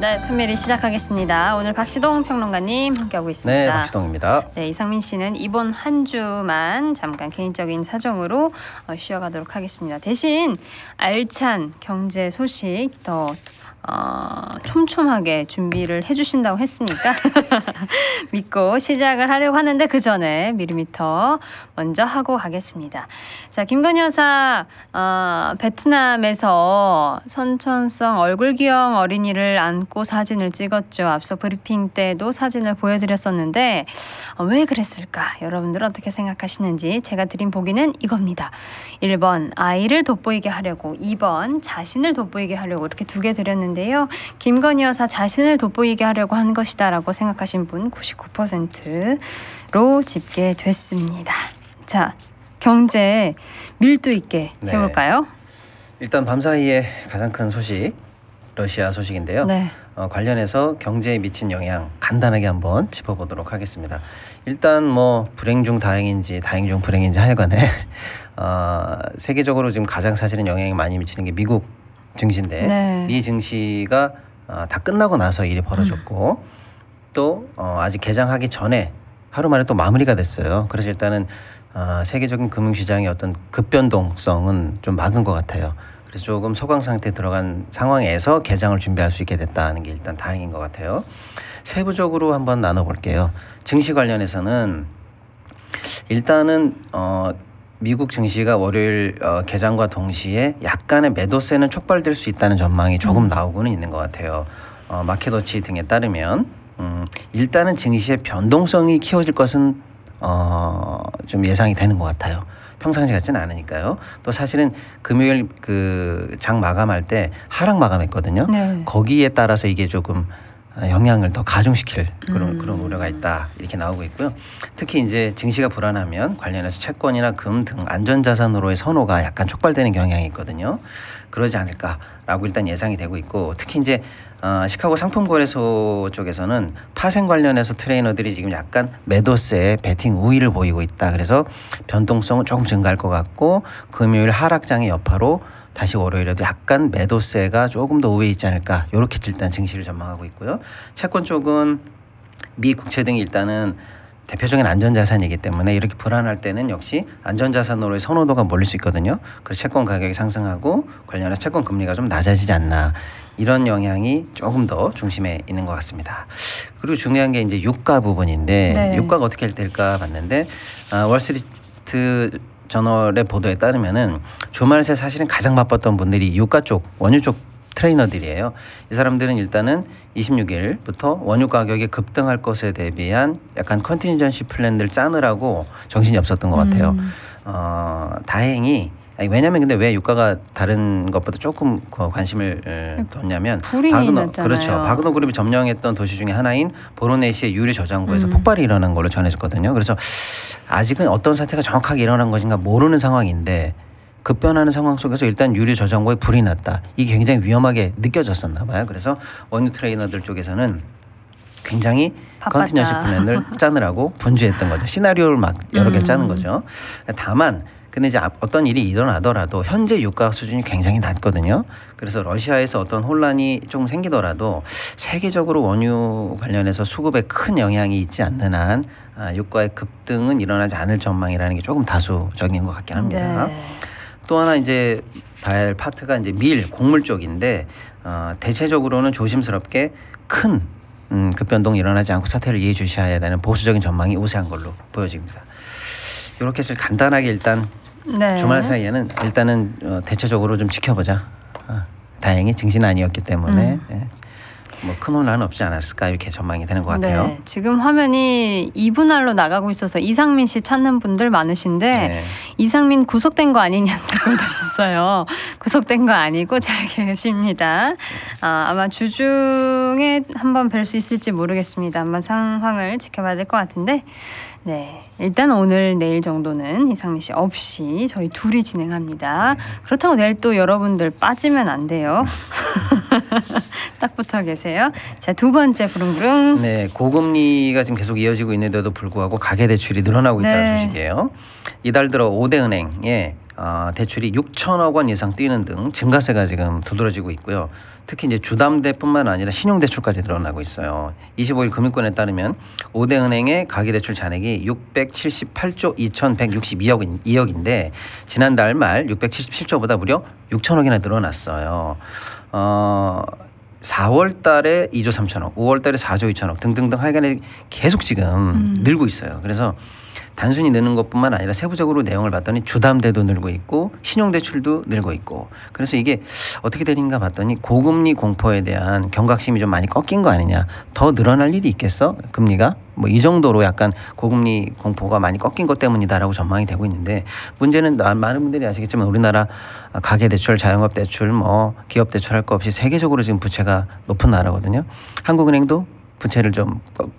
네, 탐미리 시작하겠습니다. 오늘 박시동 평론가님 함께하고 있습니다. 네, 박시동입니다. 네, 이상민 씨는 이번 한 주만 잠깐 개인적인 사정으로 어, 쉬어가도록 하겠습니다. 대신 알찬 경제 소식 더 어, 촘촘하게 준비를 해주신다고 했으니까 믿고 시작을 하려고 하는데 그 전에 미리미터 먼저 하고 가겠습니다. 자, 김건희 여사 어, 베트남에서 선천성 얼굴기형 어린이를 안고 사진을 찍었죠. 앞서 브리핑 때도 사진을 보여드렸었는데 어, 왜 그랬을까? 여러분들 어떻게 생각하시는지 제가 드린 보기는 이겁니다. 1번 아이를 돋보이게 하려고 2번 자신을 돋보이게 하려고 이렇게 두 개 드렸는데 요. 김건희 여사 자신을 돋보이게 하려고 한 것이다라고 생각하신 분 99%로 집계됐습니다. 자, 경제 밀도 있게 네. 해볼까요? 일단 밤사이에 가장 큰 소식 러시아 소식인데요. 네. 어, 관련해서 경제에 미친 영향 간단하게 한번 짚어보도록 하겠습니다. 일단 뭐 불행 중 다행인지 다행 중 불행인지 하여간에 어, 세계적으로 지금 가장 사실은 영향이 많이 미치는 게 미국 증시인데 네. 미 증시가 어, 다 끝나고 나서 일이 벌어졌고 또 어, 아직 개장하기 전에 하루 만에 또 마무리가 됐어요. 그래서 일단은 어, 세계적인 금융시장의 어떤 급변동성은 좀 막은 것 같아요. 그래서 조금 소강 상태에 들어간 상황에서 개장을 준비할 수 있게 됐다는 게 일단 다행인 것 같아요. 세부적으로 한번 나눠볼게요. 증시 관련해서는 일단은 어, 미국 증시가 월요일 어, 개장과 동시에 약간의 매도세는 촉발될 수 있다는 전망이 조금 나오고는 있는 것 같아요. 어, 마켓워치 등에 따르면 음, 일단은 증시의 변동성이 키워질 것은 어, 좀 예상이 되는 것 같아요. 평상시 같지는 않으니까요. 또 사실은 금요일 그 장 마감할 때 하락 마감했거든요. 네. 거기에 따라서 이게 조금 영향을 더 가중시킬 그런 음. 그런 우려가 있다 이렇게 나오고 있고요. 특히 이제 증시가 불안하면 관련해서 채권이나 금 등 안전자산으로의 선호가 약간 촉발되는 경향이 있거든요. 그러지 않을까라고 일단 예상이 되고 있고 특히 이제 어, 시카고 상품거래소 쪽에서는 파생 관련해서 트레이너들이 지금 약간 매도세에 베팅 우위를 보이고 있다. 그래서 변동성은 조금 증가할 것 같고 금요일 하락장의 여파로 다시 월요일에도 약간 매도세가 조금 더 우위에 있지 않을까 이렇게 일단 증시를 전망하고 있고요. 채권 쪽은 미 국채 등이 일단은 대표적인 안전자산이기 때문에 이렇게 불안할 때는 역시 안전자산으로의 선호도가 몰릴 수 있거든요. 그래서 채권 가격이 상승하고 관련해서 채권 금리가 좀 낮아지지 않나 이런 영향이 조금 더 중심에 있는 것 같습니다. 그리고 중요한 게 이제 유가 부분인데 네. 유가가 어떻게 될까 봤는데 아, 월스트리트 저널의 보도에 따르면은 주말 새 사실은 가장 바빴던 분들이 유가 쪽 원유 쪽 트레이더들이에요. 이 사람들은 일단은 26일부터 원유 가격이 급등할 것에 대비한 약간 contingency plan들 짜느라고 정신이 없었던 것 같아요. 음. 어, 다행히 아니, 왜냐면 근데 왜 유가가 다른 것보다 조금 그 관심을 에, 뒀냐면 불이 났잖아요. 그렇죠. 바그너 그룹이 점령했던 도시 중에 하나인 보로네시의 유류 저장고에서 음. 폭발이 일어난 걸로 전해졌거든요. 그래서 아직은 어떤 사태가 정확하게 일어난 것인가 모르는 상황인데 급변하는 상황 속에서 일단 유류 저장고에 불이 났다. 이게 굉장히 위험하게 느껴졌었나 봐요. 그래서 원유 트레이더들 쪽에서는 굉장히 바빴다. contingency plan을 짜느라고 분주했던 거죠. 시나리오를 막 여러 개를 음. 짜는 거죠. 다만 근데 이제 앞- 어떤 일이 일어나더라도 현재 유가 수준이 굉장히 낮거든요. 그래서 러시아에서 어떤 혼란이 좀 생기더라도 세계적으로 원유 관련해서 수급에 큰 영향이 있지 않는 한 아, 유가의 급등은 일어나지 않을 전망이라는 게 조금 다수적인 것 같긴 합니다. 네. 또 하나 이제 봐야 할 파트가 이제 밀 곡물 쪽인데 어, 대체적으로는 조심스럽게 큰 음, 급변동이 일어나지 않고 사태를 이해해 주셔야 되는 보수적인 전망이 우세한 걸로 보여집니다. 이렇게 해서 간단하게 일단 네. 주말 사이에는 일단은 어, 대체적으로 좀 지켜보자. 어, 다행히 증시는 아니었기 때문에 음. 예, 뭐 큰 혼란은 없지 않았을까 이렇게 전망이 되는 것 같아요. 네, 지금 화면이 이분할로 나가고 있어서 이상민 씨 찾는 분들 많으신데 네. 이상민 구속된 거 아니냐는 댓글도 있어요. 구속된 거 아니고 잘 계십니다. 아, 아마 주중에 한번 뵐 수 있을지 모르겠습니다. 한번 상황을 지켜봐야 될 것 같은데, 네 일단 오늘 내일 정도는 이상민 씨 없이 저희 둘이 진행합니다. 그렇다고 내일 또 여러분들 빠지면 안 돼요. 딱 붙어 계세요. 자 두 번째 부릉부릉. 네, 고금리가 지금 계속 이어지고 있는데도 불구하고 가계 대출이 늘어나고 있다는 네. 소식이에요. 이달 들어 5대 은행에 어, 대출이 6천억 원 이상 뛰는 등 증가세가 지금 두드러지고 있고요. 특히 이제 주담대뿐만 아니라 신용대출까지 늘어나고 있어요. 25일 금융권에 따르면 5대 은행의 가계대출 잔액이 678조 2,162억 2억인데 지난달 말 677조보다 무려 6천억이나 늘어났어요. 어 4월 달에 2조 3천억, 5월 달에 4조 2천억 등등등 하여간에 계속 지금 음. 늘고 있어요. 그래서 단순히 느는 것뿐만 아니라 세부적으로 내용을 봤더니 주담대도 늘고 있고 신용대출도 늘고 있고. 그래서 이게 어떻게 되는가 봤더니 고금리 공포에 대한 경각심이 좀 많이 꺾인 거 아니냐. 더 늘어날 일이 있겠어? 금리가? 뭐 이 정도로 약간 고금리 공포가 많이 꺾인 것 때문이다라고 전망이 되고 있는데 문제는 나- 많은 분들이 아시겠지만 우리나라 가계 대출 자영업 대출 뭐 기업 대출 할 거 없이 세계적으로 지금 부채가 높은 나라거든요. 한국은행도 부채를 좀 꺾-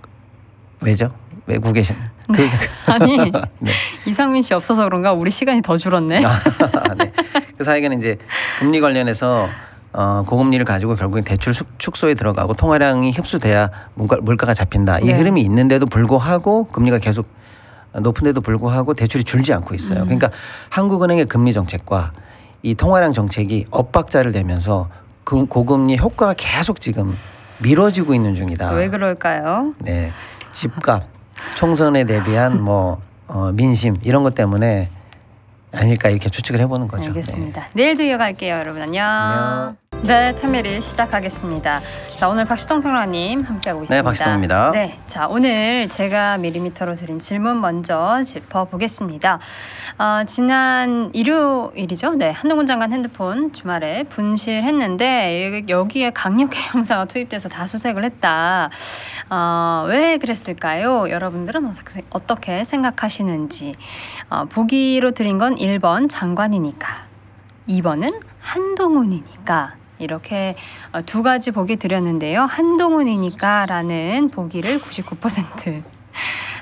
왜죠 외국 계신 그 아니 네. 이상민 씨 없어서 그런가 우리 시간이 더 줄었네. 네. 그 사이에는 이제 금리 관련해서 어, 고금리를 가지고 결국엔 대출 숙- 축소에 들어가고 통화량이 흡수돼야 물가, 물가가 잡힌다. 이 네. 흐름이 있는데도 불구하고 금리가 계속 높은데도 불구하고 대출이 줄지 않고 있어요. 음. 그러니까 한국은행의 금리 정책과 이 통화량 정책이 엇박자를 내면서 그 고금리 효과가 계속 지금 미뤄지고 있는 중이다. 왜 그럴까요? 네, 집값, 총선에 대비한 뭐 어, 민심 이런 것 때문에 아닐까 이렇게 추측을 해보는 거죠. 네. 알겠습니다. 내일도 이어갈게요, 여러분 안녕. 안녕. 네, 타메리 시작하겠습니다. 자, 오늘 박시동 평론가님 함께하고 있습니다. 네, 박시동입니다. 네, 자 오늘 제가 미리미터로 드린 질문 먼저 짚어보겠습니다. 어, 지난 일요일이죠. 네, 한동훈 장관 핸드폰 주말에 분실했는데 여기에 강력의 형사가 투입돼서 다 수색을 했다. 어, 왜 그랬을까요? 여러분들은 어떻게, 어떻게 생각하시는지 어, 보기로 드린 건 1번 장관이니까 2번은 한동훈이니까 이렇게 어, 두 가지 보기 드렸는데요. 한동훈이니까 라는 보기를 99%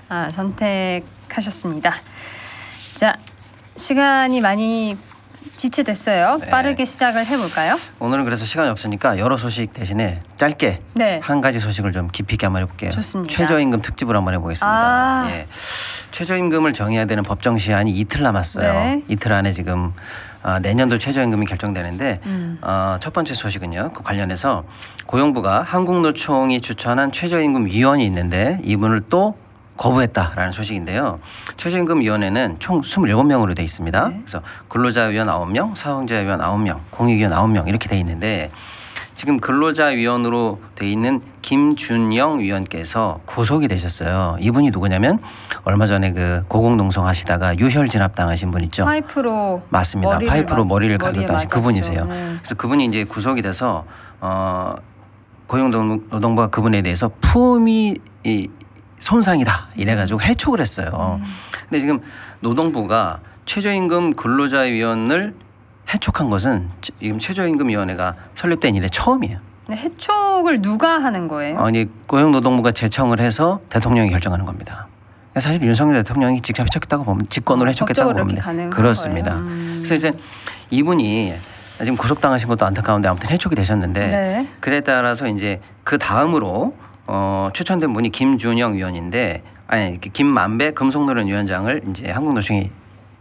아, 선택하셨습니다. 자, 시간이 많이 지체됐어요. 네. 빠르게 시작을 해볼까요? 오늘은 그래서 시간이 없으니까 여러 소식 대신에 짧게 네. 한 가지 소식을 좀 깊이 있게 한번 해볼게요. 좋습니다. 최저임금 특집으로 한번 해보겠습니다. 아. 예. 최저임금을 정해야 되는 법정 시한이 이틀 남았어요. 네. 이틀 안에 지금 아, 내년도 최저임금이 결정되는데 음. 어, 첫 번째 소식은요. 그 관련해서 고용부가 한국노총이 추천한 최저임금 위원이 있는데 이분을 또 거부했다라는 소식인데요. 최저임금위원회는 총 27명으로 돼 있습니다. 네. 그래서 근로자위원 9명, 사용자위원 9명, 공익위원 9명 이렇게 돼 있는데 지금 근로자위원으로 돼 있는 김준영 위원께서 구속이 되셨어요. 이분이 누구냐면 얼마 전에 그 고공농성 하시다가 유혈 진압 당하신 분 있죠. 파이프로 맞습니다. 머리를 파이프로 맞- 머리를 하신 맞았죠. 그분이세요. 네. 그래서 그분이 이제 구속이 돼서 어 고용노동부가 그분에 대해서 품위 이 손상이다 이래 가지고 해촉을 했어요. 음. 근데 지금 노동부가 최저임금 근로자위원을 해촉한 것은 지금 최저임금위원회가 설립된 이래 처음이에요. 해촉을 누가 하는 거예요? 아니 고용노동부가 제청을 해서 대통령이 결정하는 겁니다. 그러니까 사실 윤석열 대통령이 직접 해촉했다고 보면 직권으로 해촉했다고 보면 그렇습니다. 음. 그래서 이제 이분이 지금 구속당하신 것도 안타까운데 아무튼 해촉이 되셨는데 네. 그에 따라서 이제 그 다음으로 어, 추천된 분이 김준영 위원인데 아니 김만배 금속노련 위원장을 이제 한국노총이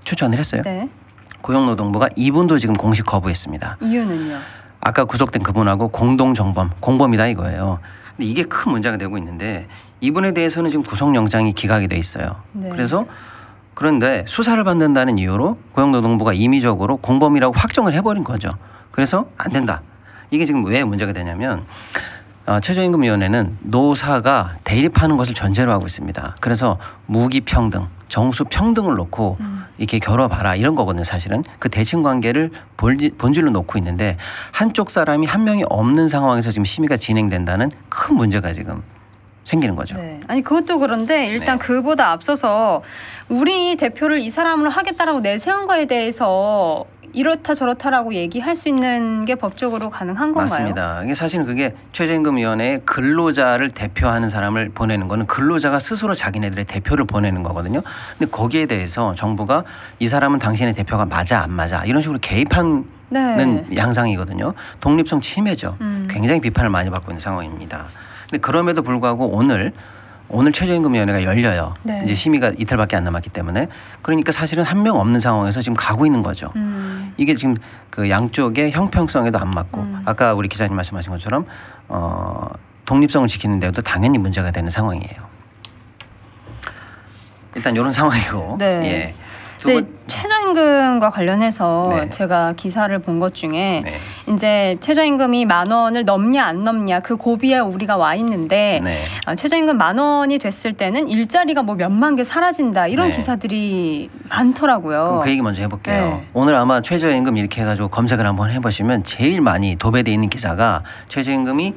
추천을 했어요. 네. 고용노동부가 이분도 지금 공식 거부했습니다. 이유는요? 아까 구속된 그분하고 공동 정범 공범이다 이거예요. 근데 이게 큰 문제가 되고 있는데 이분에 대해서는 지금 구속영장이 기각이 돼 있어요. 네. 그래서 그런데 수사를 받는다는 이유로 고용노동부가 임의적으로 공범이라고 확정을 해버린 거죠. 그래서 안 된다. 이게 지금 왜 문제가 되냐면 어, 최저임금위원회는 노사가 대립하는 것을 전제로 하고 있습니다. 그래서 무기 평등, 정수 평등을 놓고 음. 이렇게 겨뤄봐라 이런 거거든요. 사실은 그 대칭 관계를 본질로 놓고 있는데 한쪽 사람이 한 명이 없는 상황에서 지금 심의가 진행된다는 큰 문제가 지금 생기는 거죠. 네. 아니 그것도 그런데 일단 네. 그보다 앞서서 우리 대표를 이 사람으로 하겠다라고 내세운 거에 대해서 이렇다 저렇다라고 얘기할 수 있는 게 법적으로 가능한 건가요? 맞습니다. 이게 사실은 그게 최저임금위원회에 근로자를 대표하는 사람을 보내는 거는 근로자가 스스로 자기네들의 대표를 보내는 거거든요. 근데 거기에 대해서 정부가 이 사람은 당신의 대표가 맞아 안 맞아 이런 식으로 개입하는 네. 양상이거든요. 독립성 침해죠. 음. 굉장히 비판을 많이 받고 있는 상황입니다. 근데 그럼에도 불구하고 오늘 오늘 최저임금위원회가 열려요. 네. 이제 심의가 이틀밖에 안 남았기 때문에 그러니까 사실은 한 명 없는 상황에서 지금 가고 있는 거죠. 음. 이게 지금 그 양쪽의 형평성에도 안 맞고 음. 아까 우리 기자님 말씀하신 것처럼 어 독립성을 지키는 데도 당연히 문제가 되는 상황이에요. 일단 이런 상황이고 네. 예. 두 네, 번, 최저임금과 관련해서 네. 제가 기사를 본 것 중에 네. 이제 최저임금이 만 원을 넘냐 안 넘냐 그 고비에 우리가 와 있는데 네. 아, 최저임금 만 원이 됐을 때는 일자리가 뭐 몇만 개 사라진다 이런 네. 기사들이 많더라고요. 그럼 그 얘기 먼저 해볼게요. 네. 오늘 아마 최저임금 이렇게 해가지고 검색을 한번 해보시면 제일 많이 도배돼 있는 기사가 최저임금이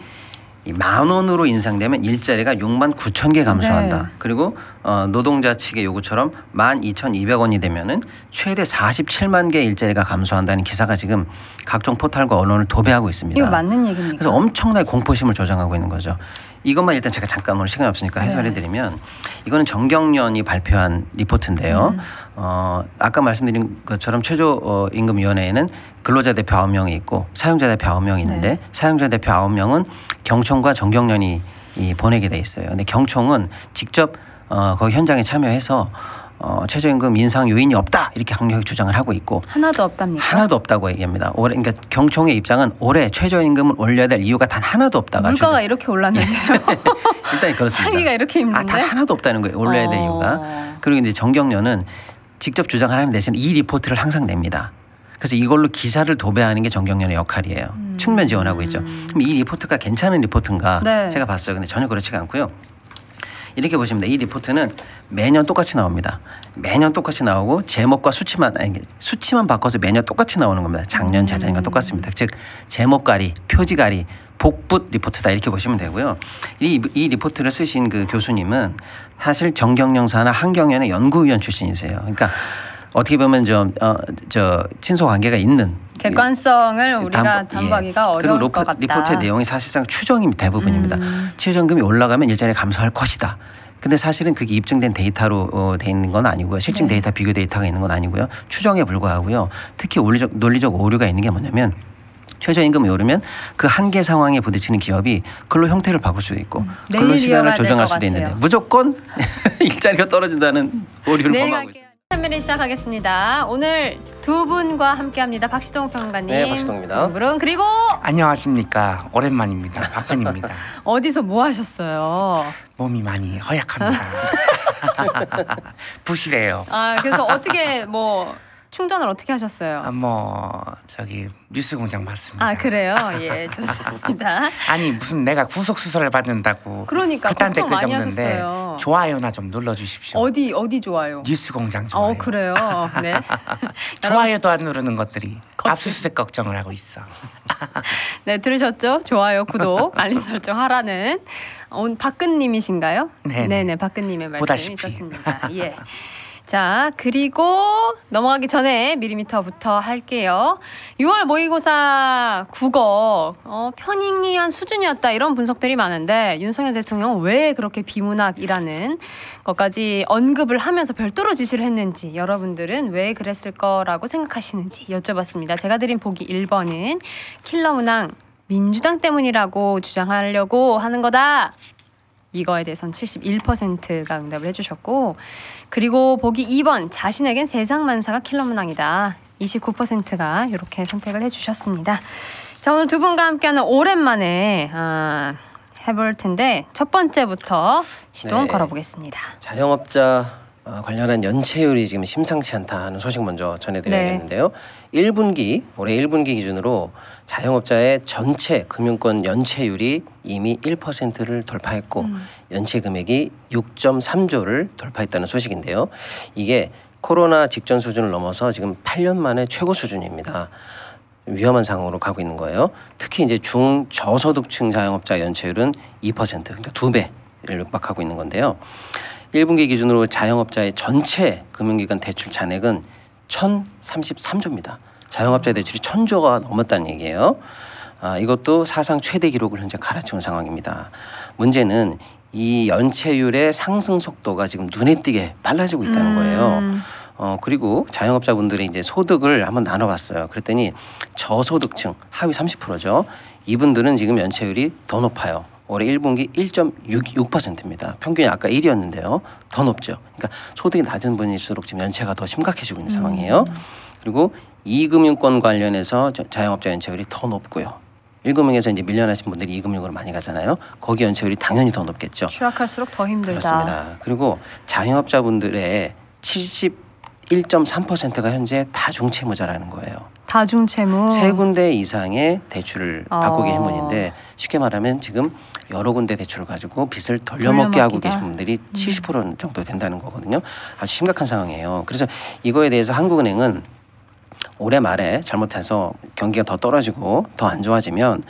이만 원으로 인상되면 일자리가 6만 9천 개 감소한다. 네. 그리고 어, 노동자 측의 요구처럼 1만 2,200원이 되면은 최대 47만 개 일자리가 감소한다는 기사가 지금 각종 포털과 언론을 도배하고 있습니다. 이거 맞는 얘기입니까? 그래서 엄청나게 공포심을 조장하고 있는 거죠. 이것만 일단 제가 잠깐 오늘 시간이 없으니까 해설해 드리면 이거는 정경련이 발표한 리포트인데요. 음. 어, 아까 말씀드린 것처럼 최저 어, 임금위원회에는 근로자 대표 9명이 있고 사용자 대표 9명이 있는데 네. 사용자 대표 9명은 경총과 정경련이 이 보내게 돼 있어요. 근데 경총은 직접 어, 거기 현장에 참여해서 어, 최저임금 인상 요인이 없다 이렇게 강력하게 주장을 하고 있고 하나도 없답니까? 하나도 없다고 얘기합니다. 올해 그러니까 경총의 입장은 올해 최저임금을 올려야 될 이유가 단 하나도 없다가 물가가 이렇게 올랐는데요. 일단 그렇습니다. 살기가 이렇게 힘든데. 아, 단 하나도 없다는 거예요. 올려야 될 어. 이유가. 그리고 이제 전경련은 직접 주장을 하는 대신 이 리포트를 항상 냅니다. 그래서 이걸로 기사를 도배하는 게 전경련의 역할이에요. 음. 측면 지원하고 있죠. 그럼 이 리포트가 괜찮은 리포트인가 네. 제가 봤어요. 근데 전혀 그렇지가 않고요. 이렇게 보시면 돼요. 이 리포트는 매년 똑같이 나옵니다. 매년 똑같이 나오고 제목과 수치만 아니 수치만 바꿔서 매년 똑같이 나오는 겁니다. 작년 재작년과 똑같습니다. 즉 제목 갈이, 표지 갈이, 복붙 리포트다 이렇게 보시면 되고요. 이, 이 리포트를 쓰신 그 교수님은 사실 전경련이나 한경연의 연구위원 출신이세요. 그러니까 어떻게 보면 좀 어, 저 친소 관계가 있는 객관성을 우리가 담보- 예. 담보하기가 그리고 어려울 로프- 것 같다. 리포트의 내용이 사실상 추정이 대부분입니다. 음. 최저임금이 올라가면 일자리 감소할 것이다. 근데 사실은 그게 입증된 데이터로 어, 돼 있는 건 아니고요. 실증 네. 데이터 비교 데이터가 있는 건 아니고요. 추정에 불과하고요. 특히 논리적 논리적 오류가 있는 게 뭐냐면 최저임금이 오르면 그 한계 상황에 부딪히는 기업이 근로 형태를 바꿀 수도 있고 음. 근로 시간을 이어가야 조정할 수도 같아요. 있는데 무조건 일자리가 떨어진다는 오류를 범하고. 있습니다. 판매를 시작하겠습니다. 오늘 두 분과 함께합니다. 박시동 평론가님. 네, 박시동입니다. 물론 그리고 안녕하십니까 오랜만입니다 박근입니다 어디서 뭐 하셨어요? 몸이 많이 허약합니다 부실해요 아 그래서 어떻게 뭐 충전을 어떻게 하셨어요? 아, 뭐 저기 뉴스 공장 봤습니다 아 그래요? 예 좋습니다. 아니 무슨 내가 구속 수사를 받는다고 그러니까 그딴 걱정 댓글 많이 적는데 하셨어요. 좋아요나 좀 눌러 주십시오 어디 어디 좋아요? 뉴스 공장 좋아요 어 그래요. 네. 좋아요도 안 누르는 것들이 압수수색 걱정을 하고 있어 네 들으셨죠? 좋아요, 구독, 알림 설정 하라는 오늘 박근님이신가요? 네네. 네네 박근님의 말씀이 보다시피. 있었습니다. 예. 자 그리고 넘어가기 전에 미리미터부터 할게요. 6월 모의고사 국어 어, 편익한 수준이었다 이런 분석들이 많은데 윤석열 대통령 왜 그렇게 비문학이라는 것까지 언급을 하면서 별도로 지시를 했는지 여러분들은 왜 그랬을 거라고 생각하시는지 여쭤봤습니다. 제가 드린 보기 1번은 킬러 문항 민주당 때문이라고 주장하려고 하는 거다. 이거에 대해선 71%가 응답을 해주셨고 그리고 보기 2번 자신에겐 세상 만사가 킬러 문항이다 29%가 이렇게 선택을 해주셨습니다. 자 오늘 두 분과 함께하는 오랜만에 아, 해볼 텐데 첫 번째부터 시동 네. 걸어보겠습니다. 자영업자 어, 관련한 연체율이 지금 심상치 않다 하는 소식 먼저 전해드려야겠는데요. 1분기 올해 1분기 기준으로 자영업자의 전체 금융권 연체율이 이미 1%를 돌파했고 연체 금액이 6.3조를 돌파했다는 소식인데요. 이게 코로나 직전 수준을 넘어서 지금 8년 만에 최고 수준입니다. 위험한 상황으로 가고 있는 거예요. 특히 이제 중저소득층 자영업자 연체율은 2% 그러니까 두 배를 육박하고 있는 건데요. 1분기 기준으로 자영업자의 전체 금융기관 대출 잔액은 1,033조입니다. 자영업자 대출이 1,000조가 넘었다는 얘기예요. 아, 이것도 사상 최대 기록을 현재 갈아치운 상황입니다. 문제는 이 연체율의 상승 속도가 지금 눈에 띄게 빨라지고 있다는 거예요. 음, 어 그리고 자영업자분들의 이제 소득을 한번 나눠봤어요. 그랬더니 저소득층 하위 30%죠. 이분들은 지금 연체율이 더 높아요. 올해 1분기 1.66%입니다. 평균이 아까 1이었는데요. 더 높죠. 그러니까 소득이 낮은 분일수록 지금 연체가 더 심각해지고 있는 상황이에요. 그리고 이금융권 관련해서 저- 자영업자 연체율이 더 높고요. 1금융에서 이제 밀려나신 분들이 이금융으로 많이 가잖아요. 거기 연체율이 당연히 더 높겠죠. 취약할수록 더 힘들다. 그렇습니다. 그리고 자영업자분들의 71.3%가 현재 다중채무자라는 거예요. 다중채무. 세 군데 이상의 대출을 받고 어. 계신 분인데 쉽게 말하면 지금 여러 군데 대출을 가지고 빚을 돌려먹게 하고. 계신 분들이 70% 정도 된다는 거거든요. 아주 심각한 상황이에요. 그래서 이거에 대해서 한국은행은 올해 말에 잘못해서 경기가 더 떨어지고 더 안 좋아지면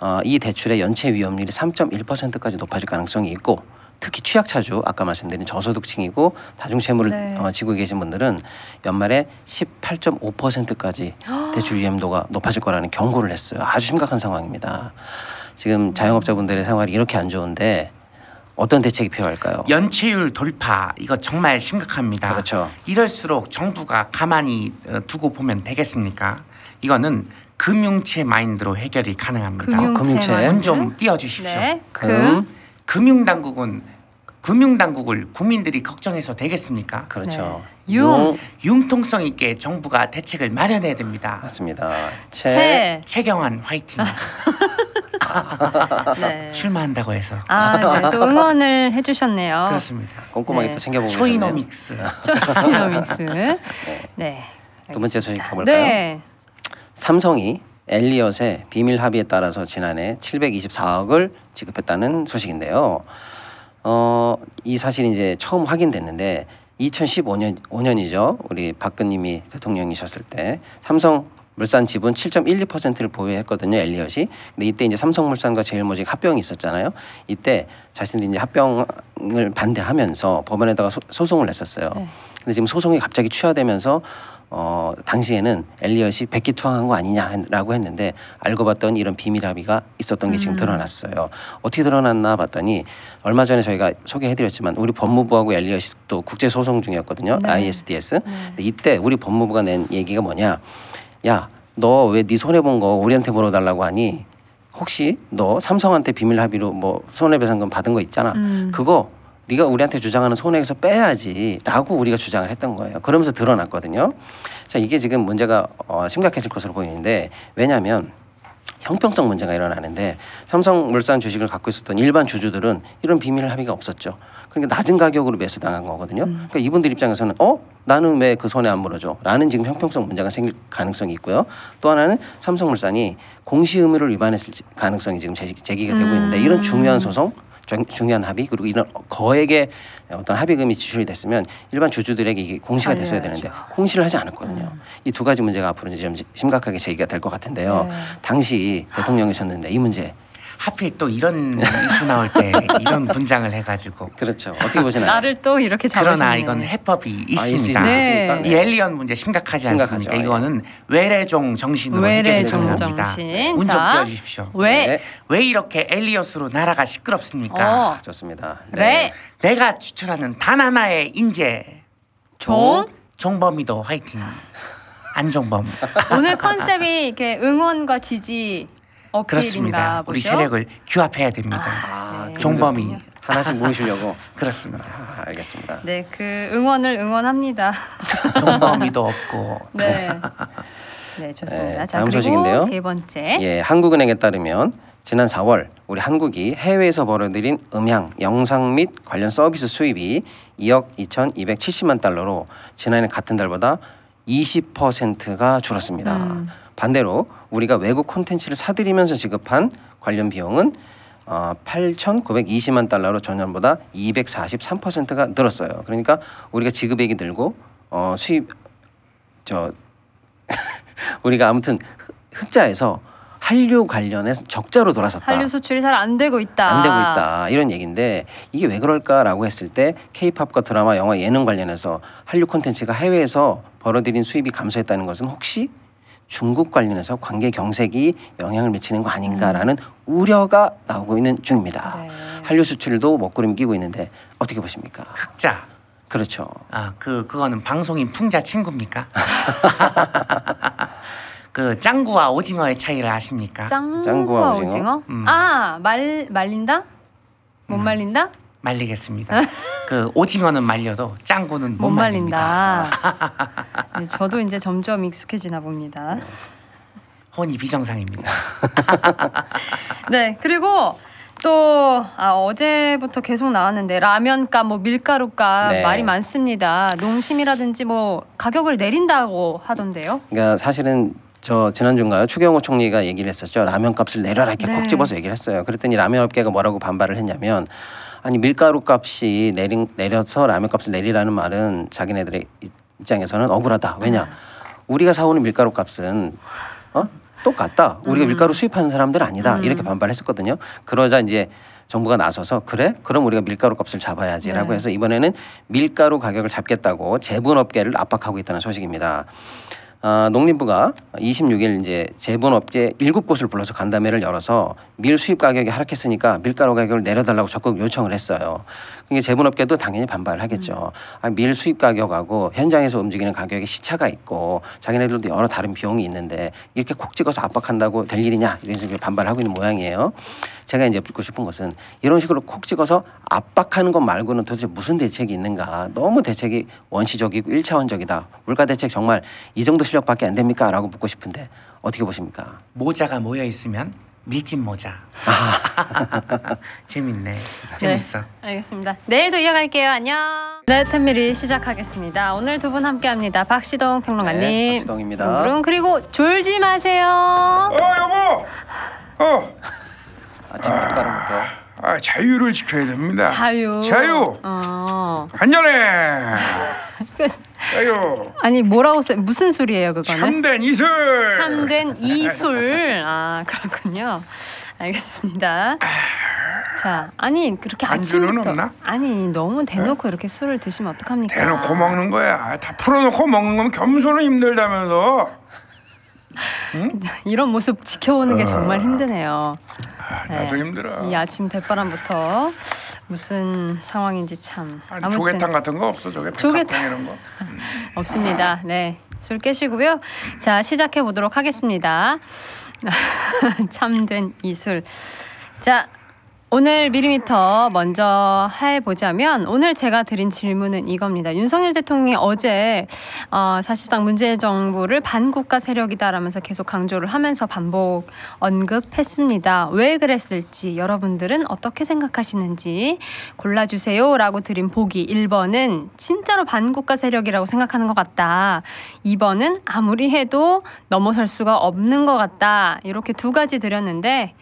어, 이 대출의 연체 위험률이 3.1%까지 높아질 가능성이 있고 특히 취약차주 아까 말씀드린 저소득층이고 다중채무를 네. 어, 지고 계신 분들은 연말에 18.5%까지 대출 위험도가 높아질 거라는 경고를 했어요. 아주 심각한 상황입니다. 지금 자영업자분들의 생활이 이렇게 안 좋은데 어떤 대책이 필요할까요? 연체율 돌파 이거 정말 심각합니다. 그렇죠. 이럴수록 정부가 가만히 어, 두고 보면 되겠습니까? 이거는 금융체 마인드로 해결이 가능합니다. 금융채 금융채. 마인드. 문좀 띄워주십시오. 네. 금. 금 금융당국은 금융당국을 국민들이 걱정해서 되겠습니까? 그렇죠. 네. 융. 융통성 있게 정부가 대책을 마련해야 됩니다. 맞습니다. 채. 채. 최경환 화이팅 네. 출마한다고 해서 아, 네. 또 응원을 해주셨네요. 그렇습니다. 꼼꼼하게 네. 또 챙겨보고. 초이노믹스 초이노믹스. 네. 두 번째 소식 가볼까요? 네. 삼성이 엘리엇의 비밀 합의에 따라서 지난해 724억을 지급했다는 소식인데요. 어, 이 사실이 이제 처음 확인됐는데 2015년 5년이죠. 우리 박근님이 대통령이셨을 때 삼성 물산 지분 7.12%를 보유했거든요. 엘리엇이. 근데 이때 이제 삼성물산과 제일모직 합병이 있었잖아요. 이때 자신들이 이제 합병을 반대하면서 법원에다가 소, 소송을 냈었어요. 네. 근데 지금 소송이 갑자기 취하되면서 어 당시에는 엘리엇이 백기투항한 거 아니냐라고 했는데 알고 봤더니 이런 비밀 합의가 있었던 게 지금 음. 드러났어요. 어떻게 드러났나 봤더니 얼마 전에 저희가 소개해드렸지만 우리 법무부하고 엘리엇이 또 국제 소송 중이었거든요. 네. ISDS. 근데 이때 우리 법무부가 낸 얘기가 뭐냐? 야, 너 왜 네 손해 본 거 우리한테 물어달라고 하니? 혹시 너 삼성한테 비밀 합의로 뭐 손해배상금 받은 거 있잖아. 음. 그거 네가 우리한테 주장하는 손해에서 빼야지라고 우리가 주장을 했던 거예요. 그러면서 드러났거든요. 자 이게 지금 문제가 어, 심각해질 것으로 보이는데 왜냐하면 형평성 문제가 일어나는데 삼성물산 주식을 갖고 있었던 일반 주주들은 이런 비밀 합의가 없었죠. 그러니까 낮은 가격으로 매수당한 거거든요. 그러니까 이분들 입장에서는 어 나는 왜 그 손해 안 물어줘?라는 지금 형평성 문제가 생길 가능성이 있고요. 또 하나는 삼성물산이 공시 의무를 위반했을 가능성이 지금 제기, 제기가 되고 있는데 이런 중요한 소송 중- 중요한 합의 그리고 이런 거액의 어떤 합의금이 지출이 됐으면 일반 주주들에게 이게 공시가 됐어야. 되는데 공시를 하지 않았거든요. 이두 가지 문제가 앞으로 이제 좀 심각하게 제기가 될 것 같은데요. 네. 당시 대통령이셨는데 이 문제 하필 또 이런 이슈 나올 때 이런 분장을 해가지고 그렇죠. 어떻게 보시나요? 나를 또 이렇게 잡으셨네. 그러나 이건 해법이 있습니다. 아, 네. 이 엘리언 문제 심각하지 심각하죠. 않습니까? 이거는 외래종 정신으로 외래종. 정신. 운좀 자, 띄워주십시오. 왜? 네. 왜 이렇게 엘리엇으로 나라가 시끄럽습니까? 어. 좋습니다. 네. 내가 추출하는 단 하나의 인재 종. 종범이도 화이팅. 안종범 오늘 컨셉이 이렇게 응원과 지지 그렇습니다. 보죠. 우리 세력을 규합해야 됩니다. 아, 네. 종범이 하나씩 모으시려고. 그렇습니다. 아, 알겠습니다. 네, 그 응원을 응원합니다. 종범이도 없고 네. 네, 좋습니다. 네, 자, 다음 그리고 소식인데요. 세 번째. 예, 한국은행에 따르면 지난 4월 우리 한국이 해외에서 벌어들인 음향, 영상 및 관련 서비스 수입이 2억 2,270만 달러로 지난해 같은 달보다 20%가 줄었습니다. 음. 반대로 우리가 외국 콘텐츠를 사들이면서 지급한 관련 비용은 어, 8,920만 달러로 전년보다 243%가 늘었어요. 그러니까 우리가 지급액이 늘고 어, 수입 저 우리가 아무튼 흑- 흑자에서 한류 관련해서 적자로 돌아섰다. 한류 수출이 잘 안 되고 있다. 안 되고 있다 이런 얘기인데 이게 왜 그럴까라고 했을 때 K-팝과 드라마, 영화, 예능 관련해서 한류 콘텐츠가 해외에서 벌어들인 수입이 감소했다는 것은 혹시 중국 관련해서 관계 경색이 영향을 미치는 거 아닌가라는 우려가 나오고 있는 중입니다. 네. 한류 수출도 먹구름 끼고 있는데 어떻게 보십니까? 흑자. 그렇죠. 아, 그 그거는 방송인 풍자 친구입니까? 그 짱구와 오징어의 차이를 아십니까? 짱구와 짱구와 오징어? 오징어? 음. 아, 말 말린다? 못 음. 말린다? 말리겠습니다. 그 오징어는 말려도 짱구는 못, 못. 말린다. 네, 저도 이제 점점 익숙해지나 봅니다. 혼이 비정상입니다. 네, 그리고 또 아, 어제부터 계속 나왔는데 라면값, 뭐 밀가루값 네. 말이 많습니다. 농심이라든지 뭐 가격을 내린다고 하던데요. 그러니까 사실은 저 지난주인가요 추경호 총리가 얘기를 했었죠 라면 값을 내려라 이렇게 네. 콕 집어서 얘기를 했어요 그랬더니 라면 업계가 뭐라고 반발을 했냐면 아니 밀가루 값이 내린, 내려서 라면 값을 내리라는 말은 자기네들의 입장에서는 억울하다 왜냐 우리가 사오는 밀가루 값은 어 똑같다 우리가 음. 밀가루 수입하는 사람들 아니다 음. 이렇게 반발했었거든요 그러자 이제 정부가 나서서 그래 그럼 우리가 밀가루 값을 잡아야지라고 네. 해서 이번에는 밀가루 가격을 잡겠다고 제분업계를 압박하고 있다는 소식입니다. 아, 농림부가 26일 이제 제분업계 일곱 곳을 불러서 간담회를 열어서 밀 수입 가격이 하락했으니까 밀가루 가격을 내려달라고 적극 요청을 했어요. 그게 제분업계도 당연히 반발을 하겠죠. 아, 밀 수입 가격하고 현장에서 움직이는 가격에 시차가 있고 자기네들도 여러 다른 비용이 있는데 이렇게 콕 찍어서 압박한다고 될 일이냐 이런 식으로 반발하고 있는 모양이에요. 제가 이제 묻고 싶은 것은 이런 식으로 콕 찍어서 압박하는 것 말고는 도대체 무슨 대책이 있는가? 너무 대책이 원시적이고 일차원적이다. 물가 대책 정말 이 정도 실력밖에 안 됩니까?라고 묻고 싶은데 어떻게 보십니까? 모자가 모여 있으면 밀짚 모자. 재밌네. 재밌어. 네, 알겠습니다. 내일도 이어갈게요. 안녕. 네, 텐미리 시작하겠습니다. 오늘 두 분 함께합니다. 박시동 평론가님, 네, 박시동입니다. 그리고 졸지 마세요. 어 여보 어 아침 특바람부터 아, 자유를 지켜야 됩니다 자유. 자유 어. 그, 자유 아니 뭐라고 써? 무슨 술이에요 그거는? 참된 이슬 참된 이술. 아 그렇군요. 알겠습니다. 자, 아니 그렇게 안주는 아침부터 없나? 아니 너무 대놓고 이렇게 술을 드시면 어떡합니까? 대놓고 먹는 거야 다 풀어놓고 먹는 거면 겸손은 힘들다면서 이런 모습 지켜보는 게 정말 힘드네요. 아, 나도 네. 힘들어 이 아침 대바람부터 무슨 상황인지 참 아니 아무튼 조개탕 같은 거 없어 저게 조개탕. 이런 거 없습니다. 네. 술 깨시고요. 자, 시작해 보도록 하겠습니다. 참된 이술. 자, 오늘 미리미터 먼저 해보자면 오늘 제가 드린 질문은 이겁니다. 윤석열 대통령이 어제 어, 사실상 문재인 정부를 반국가 세력이다라면서 계속 강조를 하면서 반복 언급했습니다. 왜 그랬을지 여러분들은 어떻게 생각하시는지 골라주세요 라고 드린 보기 1번은 진짜로 반국가 세력이라고 생각하는 것 같다. 2번은 아무리 해도 넘어설 수가 없는 것 같다. 이렇게 두 가지 드렸는데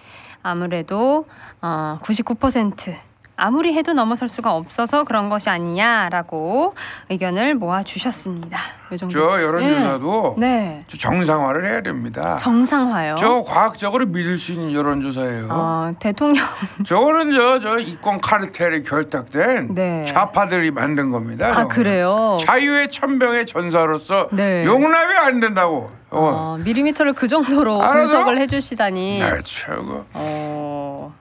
아무래도 어, 99% 아무리 해도 넘어설 수가 없어서 그런 것이 아니냐라고 의견을 모아 주셨습니다. 이 정도. 저 여론조사도 네. 저 정상화를 해야 됩니다 정상화요. 저 과학적으로 믿을 수 있는 여론 조사예요 어, 대통령 저거는 저저 이권 카르텔이 결탁된 네. 좌파들이 만든 겁니다. 아 저거는. 그래요. 자유의 천병의 전사로서 네. 용납이 안 된다고. 어. 어, 미리미터를 그 정도로 알아서? 분석을 해주시다니. 네, 최고. 어,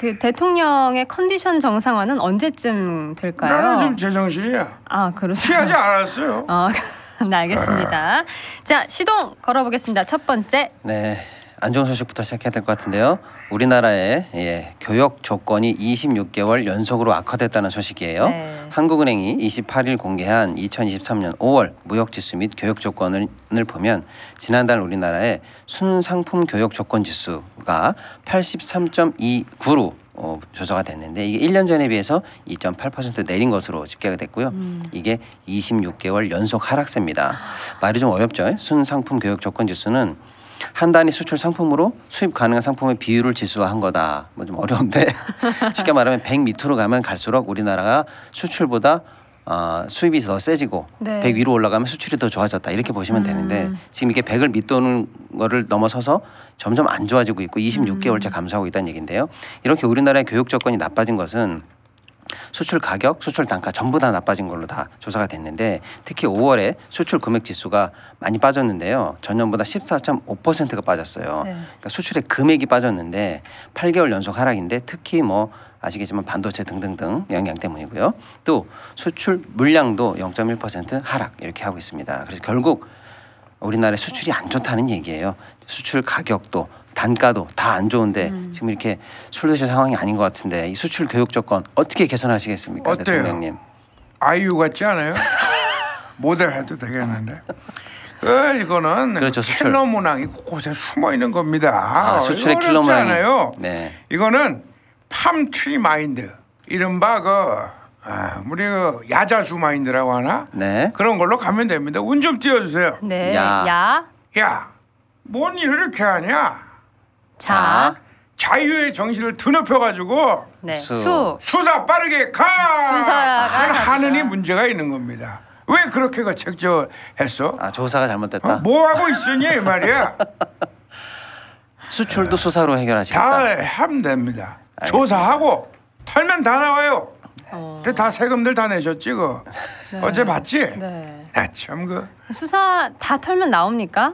그 대통령의 컨디션 정상화는 언제쯤 될까요? 나는 지금 제정신이야. 아 그러세요. 취하지 않았어요. 어, 네, 알겠습니다. 자, 시동 걸어보겠습니다. 첫 번째. 네. 안 좋은 소식부터 시작해야 될 것 같은데요. 우리나라의 예, 교역 조건이 26개월 연속으로 악화됐다는 소식이에요. 네. 한국은행이 28일 공개한 2023년 5월 무역 지수 및 교역 조건을 보면 지난달 우리나라의 순상품 교역 조건 지수가 83.29로 어, 조사가 됐는데 이게 1년 전에 비해서 2.8% 내린 것으로 집계가 됐고요. 음. 이게 26개월 연속 하락세입니다. 말이 좀 어렵죠. 순상품 교역 조건 지수는 한 단위 수출 상품으로 수입 가능한 상품의 비율을 지수화한 거다. 뭐 좀 어려운데 쉽게 말하면 100 밑으로 가면 갈수록 우리나라가 수출보다 어, 수입이 더 세지고 네. 100 위로 올라가면 수출이 더 좋아졌다 이렇게 보시면 되는데 지금 이게 100을 밑도는 거를 넘어서서 점점 안 좋아지고 있고 26개월째 감소하고 있다는 얘긴데요. 이렇게 우리나라의 교육 조건이 나빠진 것은 수출 가격, 수출 단가 전부 다 나빠진 걸로 다 조사가 됐는데 특히 5월에 수출 금액 지수가 많이 빠졌는데요. 전년보다 14.5%가 빠졌어요. 네. 그러니까 수출의 금액이 빠졌는데 8개월 연속 하락인데 특히 뭐 아시겠지만 반도체 등등등 영향 때문이고요. 또 수출 물량도 0.1% 하락 이렇게 하고 있습니다. 그래서 결국 우리나라의 수출이 안 좋다는 얘기예요. 수출 가격도 단가도 다 안 좋은데 음. 지금 이렇게 술 드실 상황이 아닌 것 같은데 이 수출 교육 조건 어떻게 개선하시겠습니까, 어때요? 대통령님? 아이유 같지 않아요? 모델 해도 되겠는데. 그 이거는 그렇죠, 수출. 킬러 문항이 곳곳에 숨어 있는 겁니다. 아, 수출의 이거 킬러 어렵지 문항이. 않아요. 네. 이거는 팜트리 마인드, 이른바 그 아, 우리 그 야자수 마인드라고 하나 네. 그런 걸로 가면 됩니다. 운 좀 띄워주세요. 네. 야. 야. 야, 뭔 일을 이렇게 하냐? 자. 자유의 정신을 드높여가지고 네. 수. 수. 수사 빠르게 가. 수사가. 하느니 문제가 있는 겁니다. 왜 그렇게 그 책저했어? 아 조사가 잘못됐다. 어? 뭐 하고 있었니 이 말이야? 수출도 수사로 다 해결하시겠다. 하면 됩니다. 알겠습니다. 조사하고 털면 다 나와요. 어. 근데 다 세금들 다 내셨지 그. 어제 봤지? 네. 나참그 수사 다 털면 나옵니까?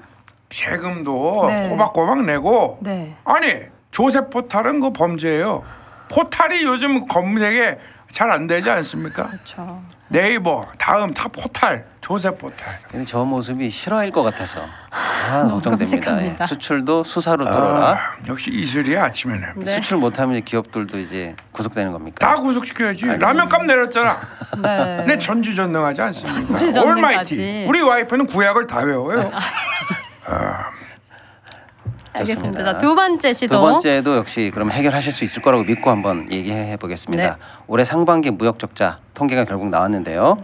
세금도 네. 꼬박꼬박 내고 네. 아니 조세 포탈은 그 범죄예요. 포탈이 요즘 검색에 잘 안 되지 않습니까? 그렇죠. 네이버 다음 다 포탈 조세 포탈. 근데 저 모습이 실화일 것 같아서 아, 걱정됩니다. 예. 수출도 수사로 뚫어라. 아, 역시 이슬이야 아침에는. 네. 수출 못하면 기업들도 이제 구속되는 겁니까? 다 구속시켜야지. 라면값 내렸잖아. 네. 내 전지전능하지 않습니까? 전지전능하지. 올마이티. 우리 와이프는 구약을 다 외워요. 알겠습니다. 자, 두 번째 시도. 두 번째도 역시 그럼 해결하실 수 있을 거라고 믿고 한번 얘기해 보겠습니다. 네. 올해 상반기 무역 적자 통계가 결국 나왔는데요.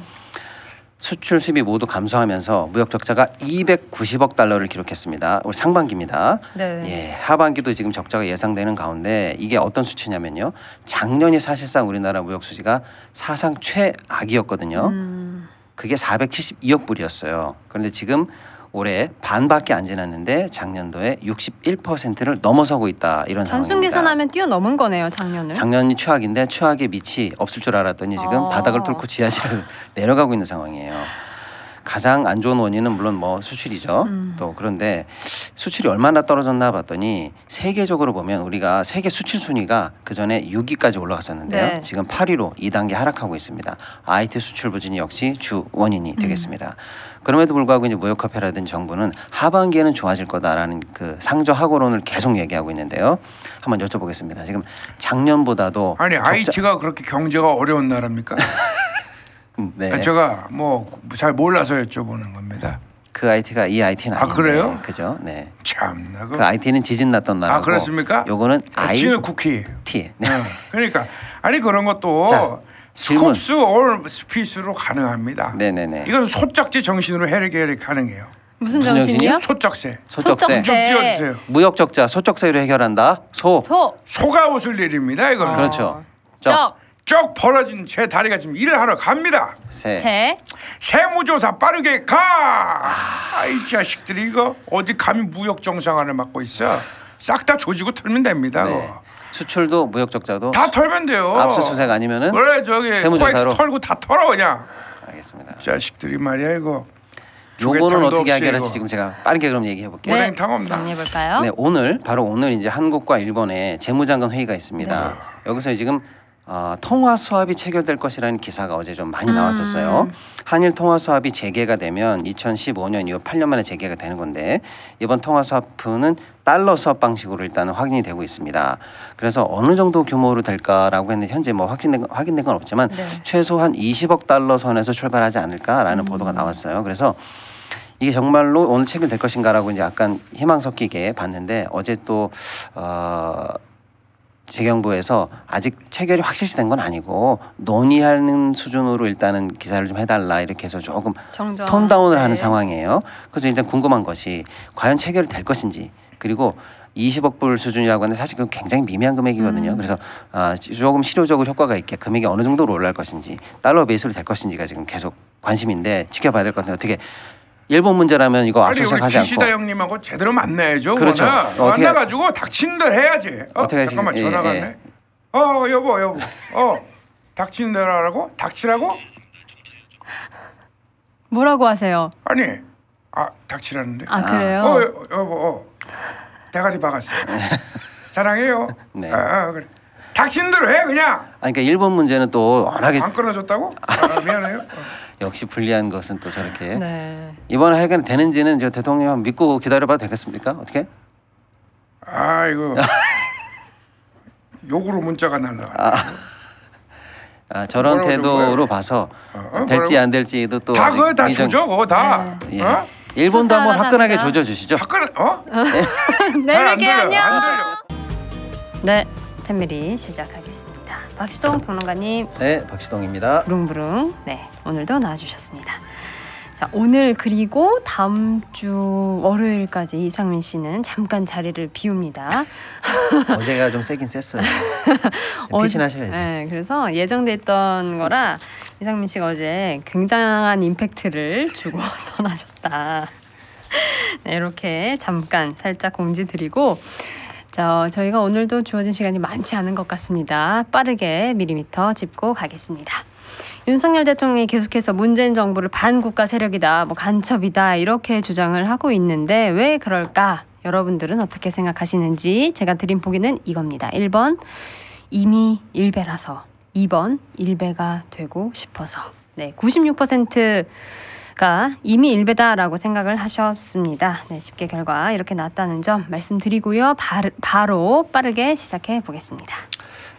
수출 수입이 모두 감소하면서 무역 적자가 290억 달러를 기록했습니다. 올 상반기입니다. 네. 예, 하반기도 지금 적자가 예상되는 가운데 이게 어떤 수치냐면요. 작년이 사실상 우리나라 무역 수지가 사상 최악이었거든요. 음, 그게 472억 불이었어요. 그런데 지금 올해 반밖에 안 지났는데 작년도에 61%를 넘어서고 있다 이런 단순 상황입니다. 계산하면 뛰어넘은 거네요, 작년을. 작년이 최악인데 최악의 밑이 없을 줄 알았더니 지금 어. 바닥을 뚫고 지하실을 내려가고 있는 상황이에요. 가장 안 좋은 원인은 물론 뭐 수출이죠. 음. 또 그런데 수출이 얼마나 떨어졌나 봤더니 세계적으로 보면 우리가 세계 수출 순위가 그 전에 6위까지 올라갔었는데요. 네. 지금 8위로 2단계 하락하고 있습니다. IT 수출 부진이 역시 주 원인이 되겠습니다. 그럼에도 불구하고 이제 무역화폐라든지 정부는 하반기에는 좋아질 거다라는 그 상저 하고론을 계속 얘기하고 있는데요. 한번 여쭤보겠습니다. 지금 작년보다도 아니 적자- IT가 그렇게 경제가 어려운 나라입니까? 음, 네. 아, 제가 뭐 잘 몰라서 여쭤보는 겁니다. 그 IT가 이 IT는 아, 아닌데. 그래요? 그죠? 네. 참나 그. 그 IT는 지진 났던 나라고. 아 그렇습니까? 요거는 지는 쿠키. IT. 네. 어, 그러니까 아니 그런 것도 자. 스콥스 올 스피스로 가능합니다. 네네네. 이건 소짝지 정신으로 해결이 가능해요. 무슨 정신이요? 소적세. 소적세. 좀 띄워주세요. 무역 적자 소적세로 해결한다. 소. 소. 소가 웃을 일입니다. 이거는. 그렇죠. 적. 적. 쩍 벌어진 제 다리가 지금 일을 하러 갑니다. 세. 세. 세무조사 빠르게 가. 아이 자식들이 이거 어디 감히 무역 정상화를 맡고 있어. 싹 다 조지고 털면 됩니다. 네. 그거. 수출도 무역 적자도 다 털면 돼요. 압수수색 아니면은 그래 저기 세무조사로. 코엑스 털고 다 털어 그냥. 알겠습니다. 자식들이 말이야 이거. 요거는 조개탕도 어떻게 이거. 지금 제가 빠르게 그럼 얘기해 볼게요. 네. 없나? 정리해 볼까요? 네, 오늘 바로 오늘 이제 한국과 일본의 재무장관 회의가 있습니다. 네. 여기서 지금 어, 통화 수합이 체결될 것이라는 기사가 어제 좀 많이 음. 나왔었어요. 한일 통화 수합이 재개가 되면 2015년 이후 8년 만에 재개가 되는 건데 이번 통화 수합은 달러 수합 방식으로 일단 확인이 되고 있습니다. 그래서 어느 정도 규모로 될까라고 했는데 현재 뭐 확진된 건- 확인된 건 없지만 네. 최소 한 20억 달러 선에서 출발하지 않을까라는 보도가 나왔어요. 그래서 이게 정말로 오늘 체결될 것인가라고 이제 약간 희망 섞이게 봤는데 어제 또 어, 재경부에서 아직 체결이 확실시 된 건 아니고 논의하는 수준으로 일단은 기사를 좀 해달라 이렇게 해서 조금 정정. 톤 다운을 하는 네. 상황이에요. 그래서 일단 궁금한 것이 과연 체결이 될 것인지 그리고 20억 불 수준이라고 하는데 사실 그건 굉장히 미미한 금액이거든요. 음. 그래서 아, 조금 실효적으로 효과가 있게 금액이 어느 정도로 올라갈 것인지 달러 베이스로 될 것인지가 지금 계속 관심인데 지켜봐야 될 것 같은데 어떻게 일본 문제라면 이거 기시다 않고 형님하고 제대로 만나야죠. 그렇죠. 그거는. 어떻게- 만나가지고 닥친들 해야지. 어, 어떻게 하시겠- 잠깐만 예, 전화 예. 갔네. 어 여보 여보. 어 닥친 대로 하라고? 닥치라고? 뭐라고 하세요? 아니 아 닥치라는데. 아, 그래요? 어 여- 여보 어. 대가리 박았어. 사랑해요. 네. 아, 아, 그래. 닥친 대로 해 그냥. 아니 그러니까 일본 문제는 또 워낙에 안 끊어졌다고? 아, 미안해요. 어. 역시 불리한 것은 또 저렇게 네. 이번 해결 되는지는 저 대통령 믿고 기다려봐도 되겠습니까? 어떻게? 아이고 욕으로 문자가 날라. 아, 저런 뭐라고 좀 태도로? 봐서 어, 될지 뭐라고? 안 될지도 또다 그거 다 조져 그거 다. 예. 어? 일본도 한번 화끈하게. 조져 주시죠. 화끈 어? 네, 내게 들려. 안녕. 네, 텐미리 시작하겠습니다. 박시동 평론가님, 네, 박시동입니다. 부릉부릉. 네, 오늘도 나와주셨습니다. 자, 오늘 그리고 다음 주 월요일까지 이상민 씨는 잠깐 자리를 비웁니다. 어제가 좀 세긴 셌어요. 피신하셔야지. 네, 그래서 예정돼 있던 거라 이상민 씨가 어제 굉장한 임팩트를 주고 떠나셨다. 네, 이렇게 잠깐 살짝 공지 드리고 자, 저희가 오늘도 주어진 시간이 많지 않은 것 같습니다. 빠르게 미리미터 짚고 가겠습니다. 윤석열 대통령이 계속해서 문재인 정부를 반국가 세력이다, 뭐 간첩이다 이렇게 주장을 하고 있는데 왜 그럴까? 여러분들은 어떻게 생각하시는지 제가 드린 보기는 이겁니다. 1번 이미 일배라서 2번 일배가 되고 싶어서 네, 96% 가 이미 일배다라고 생각을 하셨습니다. 네, 집계 결과 이렇게 나왔다는 점 말씀드리고요. 바르, 바로 빠르게 시작해 보겠습니다.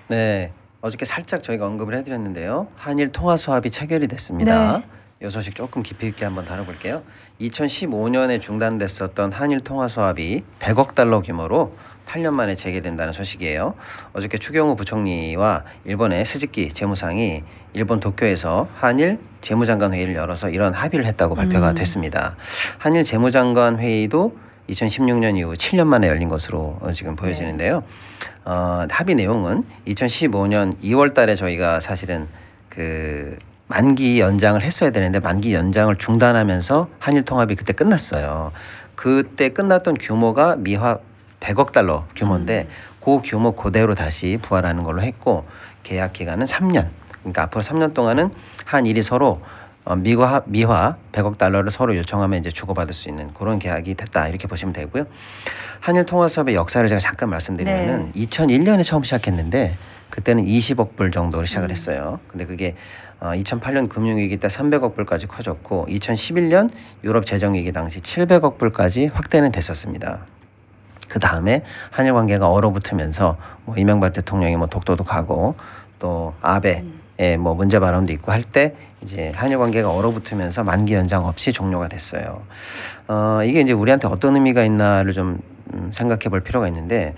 네, 어저께 살짝 저희가 언급을 해드렸는데요. 한일 통화 수합이 체결이 됐습니다. 네. 이 소식 조금 깊이 있게 한번 다뤄볼게요. 2015년에 중단됐었던 한일 통화 수합이 100억 달러 규모로 8년 만에 재개된다는 소식이에요. 어저께 추경호 부총리와 일본의 스즈키 재무상이 일본 도쿄에서 한일 재무장관 회의를 열어서 이런 합의를 했다고 발표가 음. 됐습니다. 한일 재무장관 회의도 2016년 이후 7년 만에 열린 것으로 어, 지금 보여지는데요. 어, 합의 내용은 2015년 2월 달에 저희가 사실은 그 만기 연장을 했어야 되는데 만기 연장을 중단하면서 한일 통합이 그때 끝났어요. 그때 끝났던 규모가 미화 100억 달러 규모인데 그 규모 그대로 다시 부활하는 걸로 했고 계약 기간은 3년. 그러니까 앞으로 3년 동안은 한일이 서로 어, 미화 미화 100억 달러를 서로 요청하면 이제 주고받을 수 있는 그런 계약이 됐다 이렇게 보시면 되고요. 한일 통화 수업의 역사를 제가 잠깐 말씀드리면은 2001년에 처음 시작했는데 그때는 20억 불 정도로 시작을 했어요. 근데 그게 어, 2008년 금융위기 때 300억 불까지 커졌고 2011년 유럽 재정위기 당시 700억 불까지 확대는 됐었습니다. 그 다음에 한일 관계가 얼어붙으면서 뭐 이명박 대통령이 뭐 독도도 가고 또 아베 의 뭐 문제 발언도 있고 할 때 이제 한일 관계가 얼어붙으면서 만기 연장 없이 종료가 됐어요. 어 이게 이제 우리한테 어떤 의미가 있나를 좀 음, 생각해 볼 필요가 있는데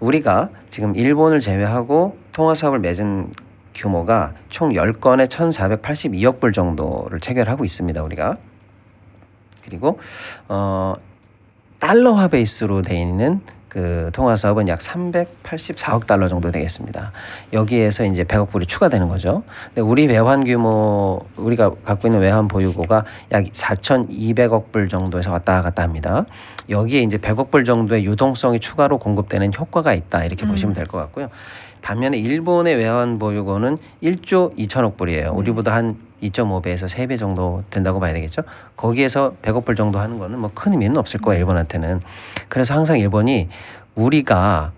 우리가 지금 일본을 제외하고 통화 사업을 맺은 규모가 총 10건에 1,482억 불 정도를 체결하고 있습니다. 우리가. 그리고 어 달러화 베이스로 돼 있는 그 통화 사업은 약 384억 달러 정도 되겠습니다. 여기에서 이제 100억 불이 추가되는 거죠. 근데 우리 외환 규모 우리가 갖고 있는 외환 보유고가 약 4,200억 불 정도에서 왔다 갔다 합니다. 여기에 이제 100억 불 정도의 유동성이 추가로 공급되는 효과가 있다 이렇게 보시면 될 것 같고요. 반면에 일본의 외환 보유고는 1조 2천억 불이에요. 우리보다 한 2.5배에서 3배 정도 된다고 봐야 되겠죠. 거기에서 100억 불 정도 하는 거는 뭐 큰 의미는 없을 거예요, 일본한테는. 그래서 항상 일본이 우리가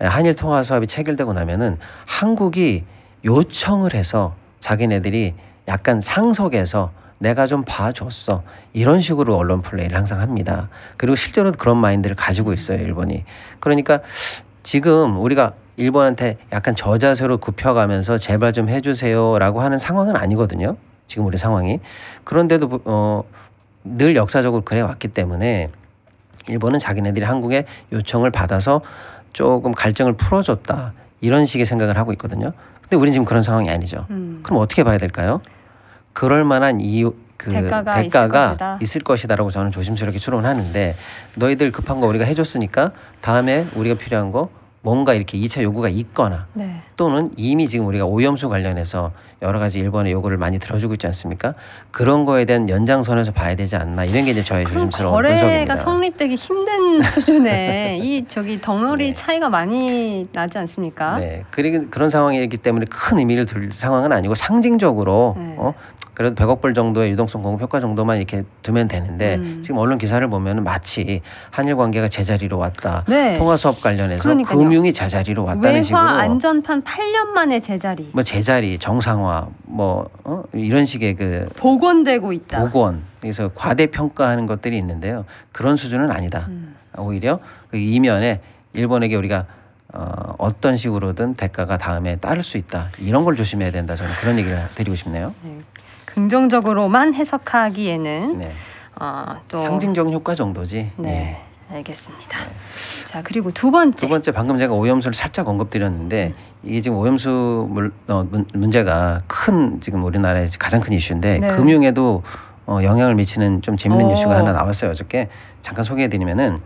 한일 통화 사업이 체결되고 나면은 한국이 요청을 해서 자기네들이 약간 상석에서 내가 좀 봐줬어 이런 식으로 언론 플레이를 항상 합니다. 그리고 실제로 그런 마인드를 가지고 있어요 일본이. 그러니까 지금 우리가 일본한테 약간 저자세로 굽혀가면서 제발 좀 해주세요라고 하는 상황은 아니거든요. 지금 우리 상황이 그런데도 어, 늘 역사적으로 그래 왔기 때문에 일본은 자기네들이 한국의 요청을 받아서 조금 갈증을 풀어줬다 이런 식의 생각을 하고 있거든요. 근데 우리는 지금 그런 상황이 아니죠. 음. 그럼 어떻게 봐야 될까요? 그럴 만한 이유 그 대가가 대가가, 있을 것이다. 있을 것이다 라고 저는 조심스럽게 추론하는데 너희들 급한 거 우리가 해줬으니까 다음에 우리가 필요한 거 뭔가 이렇게 2차 요구가 있거나 네. 또는 이미 지금 우리가 오염수 관련해서 여러 가지 일본의 요구를 많이 들어주고 있지 않습니까? 그런 거에 대한 연장선에서 봐야 되지 않나 이런 게 이제 저의 조심스러운 거래가 분석입니다. 성립되기 힘든 수준에 이 저기 덩어리 네. 차이가 많이 나지 않습니까? 네, 그리고 그런 상황이기 때문에 큰 의미를 둘 상황은 아니고 상징적으로 네. 어, 그래도 100억 불 정도의 유동성 공급 효과 정도만 이렇게 두면 되는데 음. 지금 언론 기사를 보면 마치 한일 관계가 제자리로 왔다. 네. 통화 수업 관련해서 그러니까요. 금융이 제자리로 왔다는 식으로 안전판 8년 만에 제자리 뭐 제자리 정상화 뭐 어? 이런 식의 그 복원되고 있다. 복원 그래서 과대 평가하는 것들이 있는데요. 그런 수준은 아니다. 음. 오히려 그 이면에 일본에게 우리가 어, 어떤 식으로든 대가가 다음에 따를 수 있다. 이런 걸 조심해야 된다. 저는 그런 얘기를 드리고 싶네요. 긍정적으로만 해석하기에는 네. 어, 또 상징적 효과 정도지. 네, 알겠습니다. 자 그리고 두 번째. 두 번째 방금 제가 오염수를 살짝 언급드렸는데 이게 지금 오염수 물, 어, 문, 문제가 큰 지금 우리나라의 가장 큰 이슈인데 네. 금융에도 어, 영향을 미치는 좀 재밌는 오. 이슈가 하나 나왔어요 어저께 잠깐 소개해드리면은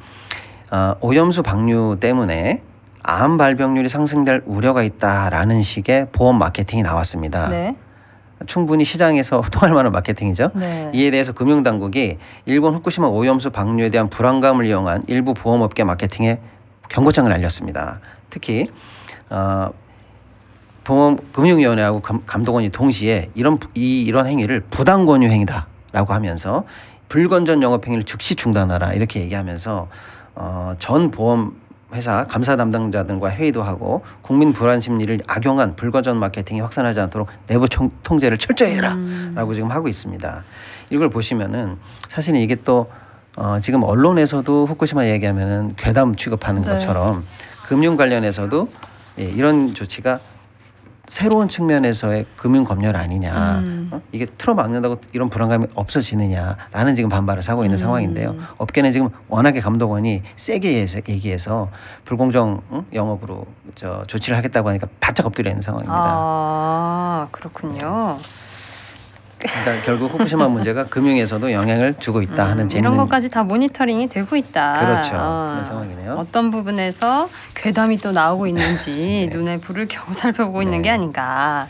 어, 오염수 방류 때문에 암 발병률이 상승될 우려가 있다라는 식의 보험 마케팅이 나왔습니다. 네. 충분히 시장에서 통할 만한 마케팅이죠. 네. 이에 대해서 금융당국이 일본 후쿠시마 오염수 방류에 대한 불안감을 이용한 일부 보험업계 마케팅에 경고장을 날렸습니다. 특히 어, 보험 금융위원회하고 감, 감독원이 동시에 이런 부- 이 이런 행위를 부당 권유 행위다라고 하면서 불건전 영업 행위를 즉시 중단하라 이렇게 얘기하면서 어, 전 보험 회사 감사 담당자들과 회의도 하고 국민 불안 심리를 악용한 불건전 마케팅이 확산하지 않도록 내부 총, 통제를 철저히 해라. 음. 라고 지금 하고 있습니다. 이걸 보시면은 사실은 이게 또 어, 지금 언론에서도 후쿠시마 얘기하면은 괴담 취급하는 네. 것처럼 금융 관련해서도 예, 이런 조치가 새로운 측면에서의 금융 검열 아니냐. 음. 어? 이게 틀어막는다고 이런 불안감이 없어지느냐라는 지금 반발을 사고 있는 음. 상황인데요. 업계는 지금 워낙에 감독원이 세게 얘기해서- 불공정 응? 영업으로 저 조치를 하겠다고 하니까 바짝 엎드려 있는 상황입니다. 아 그렇군요. 그러니까 결국 후쿠시마 문제가 금융에서도 영향을 주고 있다 하는 음, 재밌는 이런 것까지 다 모니터링이 되고 있다. 그렇죠. 어, 그런 상황이네요. 어떤 부분에서 괴담이 또 나오고 있는지 네. 눈에 불을 켜고 살펴보고 있는 네. 게 아닌가.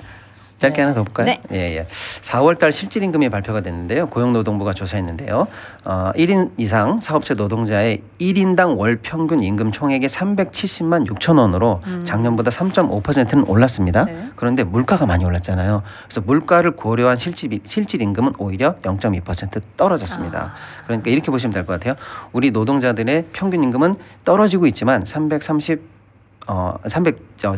짧게 네. 하나 더 볼까요? 네. 예, 예. 4월 달 실질 임금이 발표가 됐는데요. 고용노동부가 조사했는데요. 어, 1인 이상 사업체 노동자의 1인당 월 평균 임금 총액이 370만 6천 원으로 작년보다 3.5%는 올랐습니다. 음. 네. 그런데 물가가 많이 올랐잖아요. 그래서 물가를 고려한 실질 실질 임금은 오히려 0.2% 떨어졌습니다. 아. 그러니까 이렇게 보시면 될 것 같아요. 우리 노동자들의 평균 임금은 떨어지고 있지만 330 어, 300 저,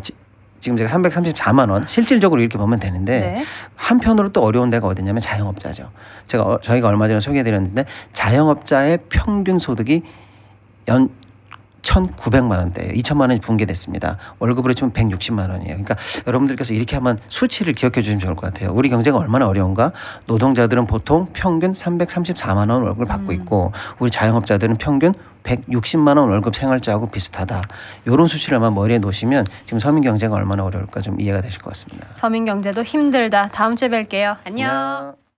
지- 지금 제가 334만 원 실질적으로 이렇게 보면 되는데 네. 한편으로 또 어려운 데가 어디냐면 자영업자죠. 제가 어, 저희가 얼마 전에 소개해드렸는데 자영업자의 평균 소득이 연 1,900만 원대예요. 2천만 원이 붕괴됐습니다. 월급으로 치면 160만 원이에요. 그러니까 여러분들께서 이렇게 한번 수치를 기억해 주시면 좋을 것 같아요. 우리 경제가 얼마나 어려운가? 노동자들은 보통 평균 334만 원 월급을 받고 있고 우리 자영업자들은 평균 160만 원 월급 생활자하고 비슷하다. 이런 수치를만 머리에 놓으시면 지금 서민 경제가 얼마나 어려울까 좀 이해가 되실 것 같습니다. 서민 경제도 힘들다. 다음 주에 뵐게요. 안녕. 안녕.